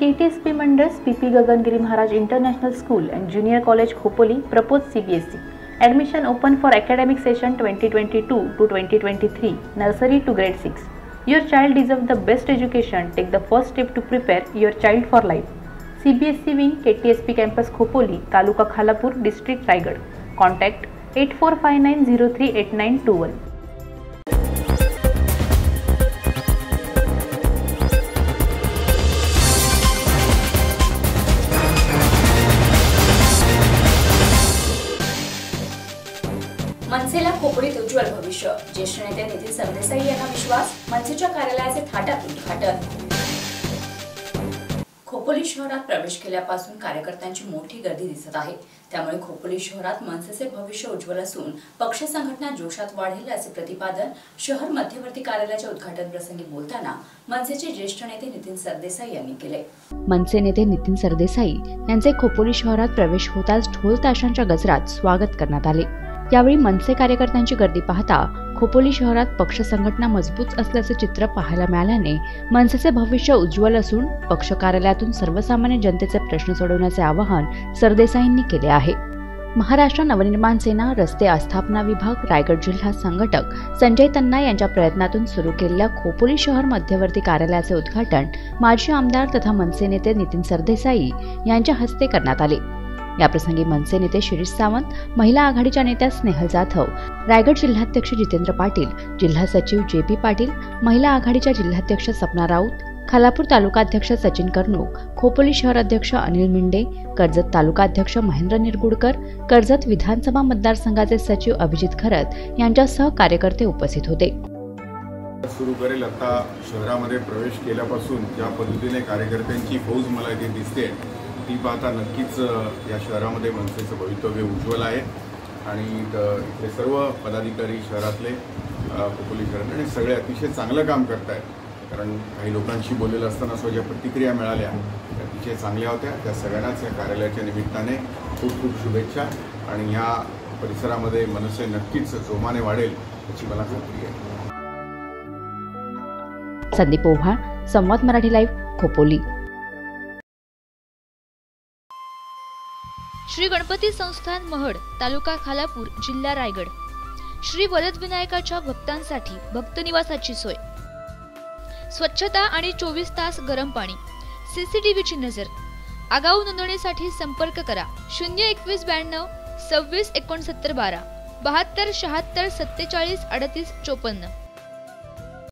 KTSP Mandals PP Gagangiri Maharaj International School and Junior College Khopoli propose CBSE. Admission open for academic session 2022 to 2023, nursery to grade 6. Your child deserves the best education. Take the first step to prepare your child for life. CBSE wing KTSP campus Khopoli, Taluka Khalapur, District Raigad. Contact 8459038921. मनसेला खोपडीत उज्ज्वल भविष्य. ज्येष्ठ नेते नितीन सरदेसाई यांना विश्वास मनसेच्या कार्यालयाचे थाटात उद्घाटन. खोपोली शहरात प्रवेश केल्यापासून कार्यकर्त्यांची मोठी गर्दी दिसत आहे. त्यामुळे खोपोली शहरात मनसेचे भविष्य उज्ज्वल असून पक्ष संघटना जोशात वाढेल असे प्रतिपादन शहर मध्यवर्ती कार्यालयाच्या उद्घाटन प्रसंगी बोलताना मनसेचे ज्येष्ठ नेते नितीन सरदेसाई यांनी केले. मनसे नेते नितीन सरदेसाई यांचे खोपोली शहरात प्रवेश होताच ढोल ताशांच्या गजरात स्वागत करण्यात आले. यावेळी मनसे कार्यकर्त्यांची गर्दी पाहता खोपोली शहरात पक्ष संघटना मजबूत असल्याचे चित्र पाहायला मिळाल्याने मनसेचे भविष्य उज्ज्वल असून पक्ष कार्यालयातून सर्वसामान्य जनतेचे प्रश्न सोडवण्याचे आवाहन सरदेसाईंनी केले आहे. महाराष्ट्र नवनिर्माण सेना रस्ते आस्थापना विभाग रायगड जिल्हा संघटक संजय तन्ना यांच्या प्रयत्नातून सुरू केलेल्या खोपोली शहर मध्यवर्ती कार्यालयाचे उद्घाटन माजी आमदार तथा मनसे नेते नितीन सरदेसाई यांच्या हस्ते करण्यात आले. याप्रसंगी मनसे नेते शिरीष सावंत महिला आघाडीच्या नेत्या स्नेहल जाधव रायगड जिल्हाध्यक्ष जितेंद्र पाटील जिल्हा सचिव जे पी पाटील महिला आघाडीच्या जिल्हाध्यक्ष सपना राऊत खालापूर तालुकाध्यक्ष सचिन कर्णूक खोपोली शहर अध्यक्ष अनिल मिंडे कर्जत तालुकाध्यक्ष महेंद्र निरगुडकर कर्जत विधानसभा मतदारसंघाचे सचिव अभिजित खरत यांच्यासह कार्यकर्ते उपस्थित होते. सुरू करेल आता शहरामध्ये प्रवेश केल्यापासून ज्या पद्धतीने कार्यकर्त्यांची फौज मला इथे दिसते ती पाहता नक्कीच या शहरामध्ये मनसेचं भवितव्य उज्ज्वल आहे. आणि इथले सर्व पदाधिकारी शहरातले अ, खोपोली शहरातले आणि सगळे अतिशय चांगलं काम करत आहेत कारण काही लोकांशी बोललेलं असताना स्व ज्या प्रतिक्रिया मिळाल्या त्या अतिशय चांगल्या होत्या. त्या सगळ्यांनाच या कार्यालयाच्या निमित्ताने खूप खूप शुभेच्छा. आणि ह्या परिसरामध्ये मनसे नक्कीच जोमाने वाढेल याची मला खात्री आहे. संदीप ओव्हाळ संवाद मराठी लाईव्ह खोपोली. श्री गणपती संस्थान महड तालुका खालापूर जिल्हा रायगड. श्री वरदविनायकाच्या भक्तांसाठी भक्त निवासाची सोय. स्वच्छता आणि चोवीस तास गरम पाणी. सीसीटीव्हीची नजर. आगाऊ नोंदणीसाठी संपर्क करा. शून्य एकवीस ब्याण्णव सव्वीस एकोणसत्तर बारा. बहात्तर शहात्तर सत्तेचाळीस अडतीस चोपन्न.